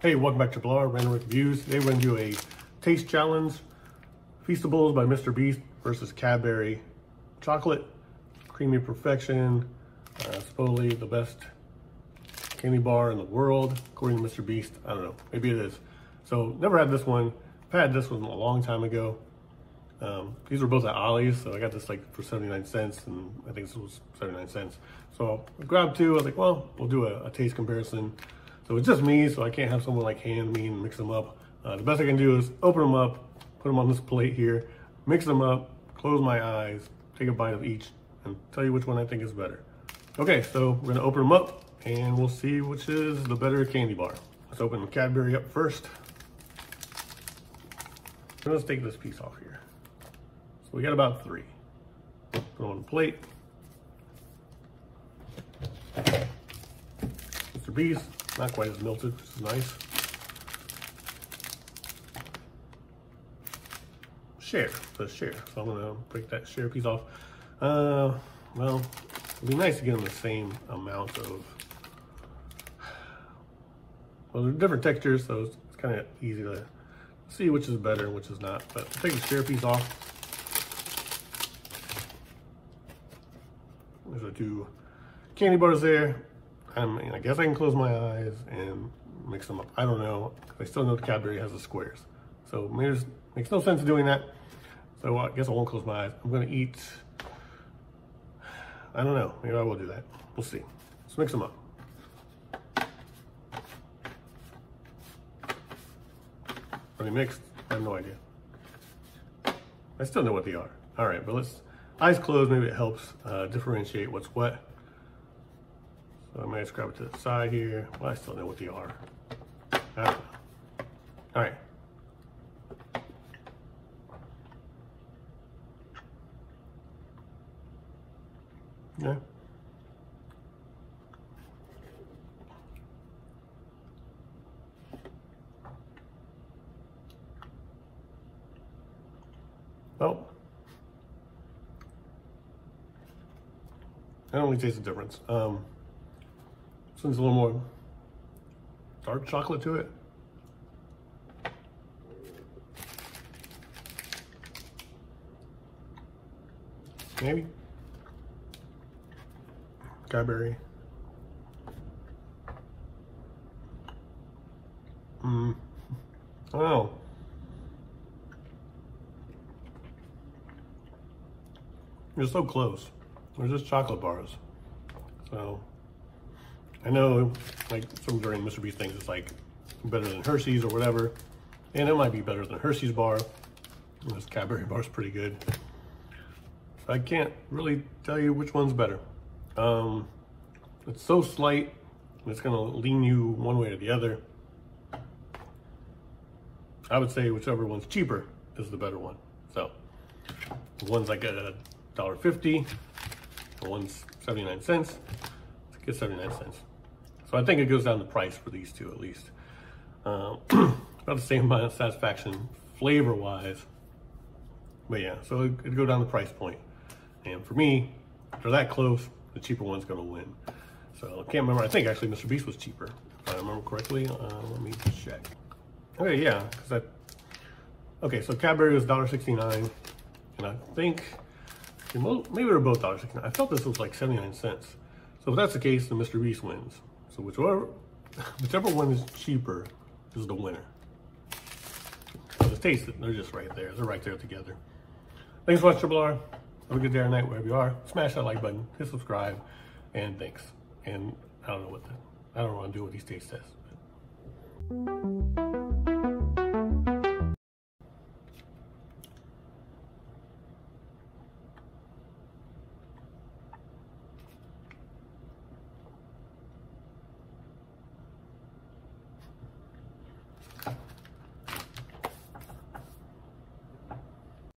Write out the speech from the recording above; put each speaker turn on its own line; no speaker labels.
Hey, welcome back to Triple R, Random Reviews. Today we're going to do a taste challenge. Feastables by Mr. Beast versus Cadbury Chocolate. Creamy perfection. Uh, supposedly the best candy bar in the world, according to Mr. Beast. I don't know, maybe it is. So, never had this one. I've had this one a long time ago. Um, these were both at Ollie's, so I got this like for 79 cents, and I think this was 79 cents. So I grabbed two, I was like, well, we'll do a, a taste comparison. So it's just me, so I can't have someone like hand me and mix them up. Uh, the best I can do is open them up, put them on this plate here, mix them up, close my eyes, take a bite of each, and tell you which one I think is better. Okay, so we're gonna open them up, and we'll see which is the better candy bar. Let's open Cadbury up first. Let's take this piece off here. So we got about three. Put them on the plate. Mr. Beast, not quite as melted, which is nice. Share, says share. So I'm gonna break that share piece off. Uh, well, it'd be nice to get them the same amount of, well, they're different textures, so it's, it's kind of easy to see which is better and which is not. But take the share piece off. There's the two candy bars there. I mean, I guess I can close my eyes and mix them up. I don't know. I still know the Cadbury has the squares. So it makes no sense doing that. So I guess I won't close my eyes. I'm gonna eat, I don't know. Maybe I will do that. We'll see. Let's mix them up. Are they mixed? I have no idea. I still know what they are. All right, but let's, eyes closed, maybe it helps uh, differentiate what's what. I might just grab it to the side here. Well, I still know what they are. All right. Yeah. Well, I don't really taste the difference. Um, this one's a little more dark chocolate to it. Maybe. Cadbury. Hmm. Oh. You're so close. They're just chocolate bars. So I know, like some during Mr. Beast things, it's like better than Hershey's or whatever, and it might be better than Hershey's bar. This Cadbury bar is pretty good. I can't really tell you which one's better. Um, it's so slight, it's gonna lean you one way or the other. I would say whichever one's cheaper is the better one. So, the one's like a dollar fifty, one's 79 cents. Let's get 79 cents. So I think it goes down the price for these two at least. Um, about the same amount of satisfaction flavor wise. But yeah, so it, it'd go down the price point. And for me, if they're that close, the cheaper one's gonna win. So I can't remember, I think actually Mr. Beast was cheaper, if I remember correctly. Uh, let me check. Okay, yeah, because I, okay, so Cadbury was $1.69, and I think, maybe they're both $1.69. I felt this was like 79 cents. So if that's the case, then Mr. Beast wins. So whichever, whichever one is cheaper is the winner. So just taste it. They're just right there. They're right there together. Thanks for watching Triple R. Have a good day or night wherever you are. Smash that like button, hit subscribe, and thanks. And I don't know what the, I don't want to do with these taste tests.